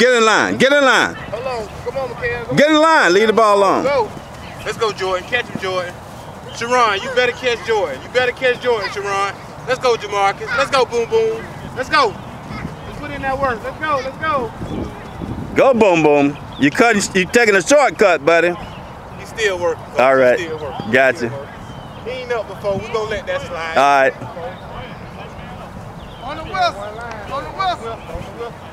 Get in line. Get in line. Hold on. Come on, Mikael. Get in line. Leave the ball along. Go. Let's go, Jordan. Catch him, Jordan. Sharon, you better catch Jordan. You better catch Jordan, Sharon. Let's go, Jamarcus. Let's go, Boom Boom. Let's go. Let's put in that work. Let's go. Let's go. Go boom boom. You cutting. You taking a shortcut, buddy. He's still working. coach. All right. He's still working. Gotcha. still working. He ain't up before. We gonna let that slide. All right. On the whistle. On the whistle.